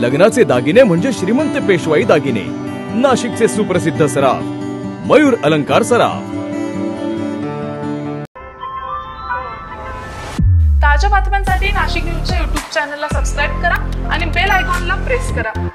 लग्नाचे दागिने म्हणजे श्रीमंत पेशवाई दागिने. नाशिकचे सुप्रसिद्ध सराफ. मयूर अलंकार सराफ. ताज्या बातम्यांसाठी नाशिक न्यूजच्या युट्यूब चॅनलला सबस्क्राईब करा आणि बेल आयकॉनला प्रेस करा.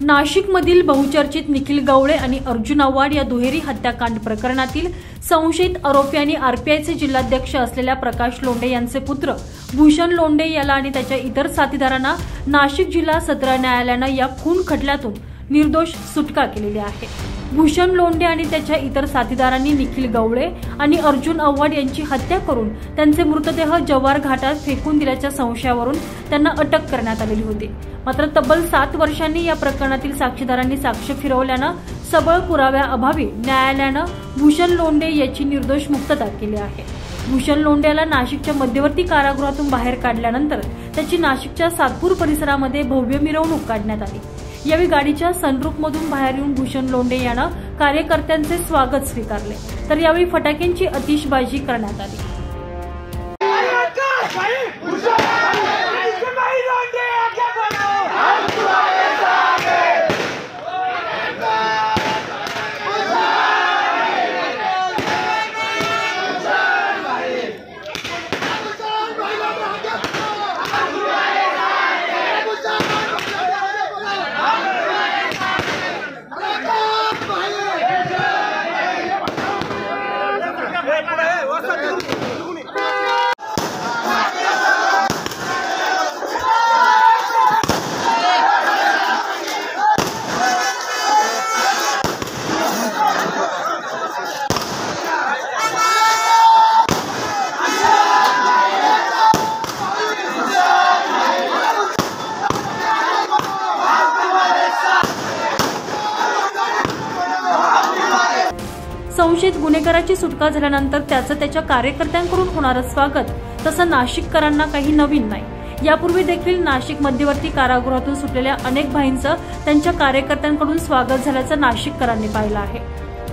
नाशिकमधील बहुचर्चित निखिल गवळे आणि अर्जुन आव्हाड या दुहेरी हत्याकांड प्रकरणातील संशयित आरोपी आणि आरपीआयचे जिल्हाध्यक्ष असलेल्या प्रकाश लोंढे यांचे पुत्र भूषण लोंढे याला आणि त्याच्या इतर साथीदारांना नाशिक जिल्हा सत्र न्यायालयानं या खून खटल्यातून निर्दोष सुटका केलेली आहे. भूषण लोंढे आणि त्याच्या इतर साथीदारांनी निखिल गवळे आणि अर्जुन आव्हाड यांची हत्या करून त्यांचे मृतदेह जव्हार घाटात फेकून दिल्याच्या संशयावरून त्यांना अटक करण्यात आलेली होती. मात्र तब्बल सात वर्षांनी या प्रकरणातील साक्षीदारांनी साक्ष फिरवल्यानं सबळ पुराव्याअभावी न्यायालयानं भूषण लोंढे याची निर्दोष मुक्तता केली आहे. भूषण लोंढ्याला नाशिकच्या मध्यवर्ती कारागृहातून बाहेर काढल्यानंतर त्याची नाशिकच्या सातपूर परिसरामध्ये भव्य मिरवणूक काढण्यात आली. यावेळी गाडीच्या सनरूपमधून बाहेर येऊन भूषण लोंढे यानं कार्यकर्त्यांचे स्वागत स्वीकारले. तर यावेळी फटाक्यांची अतिशबाजी करण्यात आली. संशयित गुन्हेगाराची सुटका झाल्यानंतर त्याचं त्याच्या कार्यकर्त्यांकडून होणारं स्वागत तसं नाशिककरांना काही नवीन नाही. यापूर्वी देखील नाशिक मध्यवर्ती कारागृहातून सुटलेल्या अनेक भाईंचं त्यांच्या कार्यकर्त्यांकडून स्वागत झाल्याचं नाशिककरांनी पाहिलं आहे.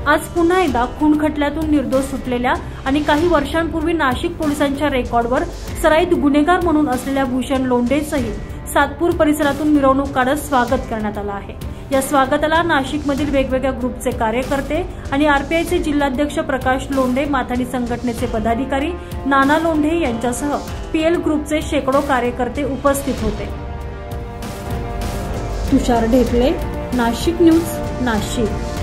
आज पुन्हा एकदा खून खटल्यातून निर्दोष सुटलेल्या आणि काही वर्षांपूर्वी नाशिक पोलिसांच्या रेकॉर्डवर सराईत गुन्हेगार म्हणून असलेल्या भूषण लोंढेचंही सातपूर परिसरातून मिरवणूक काढत स्वागत करण्यात आलं आहे. या स्वागताला नाशिकमधील वेगवेगळ्या ग्रुपचे कार्यकर्ते आणि आरपीआयचे जिल्हाध्यक्ष प्रकाश लोंढे माथाडी संघटनेचे पदाधिकारी नाना लोंढे यांच्यासह पीएल ग्रुपचे शेकडो कार्यकर्ते उपस्थित होते. तुषार ढेकळे नाशिक न्यूज नाशिक.